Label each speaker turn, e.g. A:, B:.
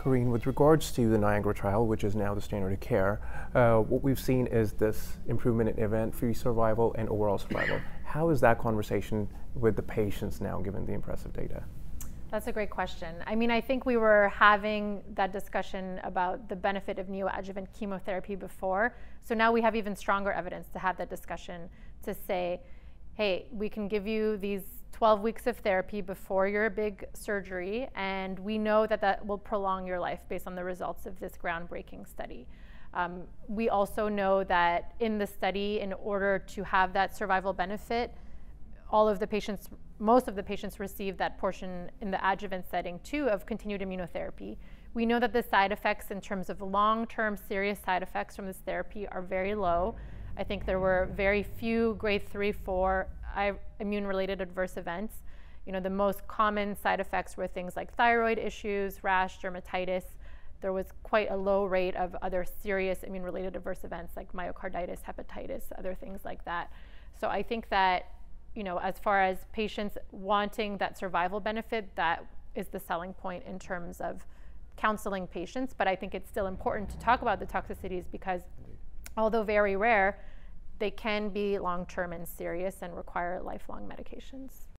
A: Karine, with regards to the Niagara trial, which is now the standard of care, uh, what we've seen is this improvement in event-free survival and overall survival. How is that conversation with the patients now, given the impressive data?
B: That's a great question. I mean, I think we were having that discussion about the benefit of neoadjuvant chemotherapy before. So now we have even stronger evidence to have that discussion to say, hey, we can give you these 12 weeks of therapy before your big surgery, and we know that that will prolong your life based on the results of this groundbreaking study. Um, we also know that in the study, in order to have that survival benefit, all of the patients, most of the patients received that portion in the adjuvant setting too of continued immunotherapy. We know that the side effects in terms of long-term serious side effects from this therapy are very low. I think there were very few grade three, four immune-related adverse events. You know, the most common side effects were things like thyroid issues, rash, dermatitis. There was quite a low rate of other serious immune-related adverse events like myocarditis, hepatitis, other things like that. So I think that, you know, as far as patients wanting that survival benefit, that is the selling point in terms of counseling patients. But I think it's still important to talk about the toxicities because although very rare, they can be long term and serious and require lifelong medications.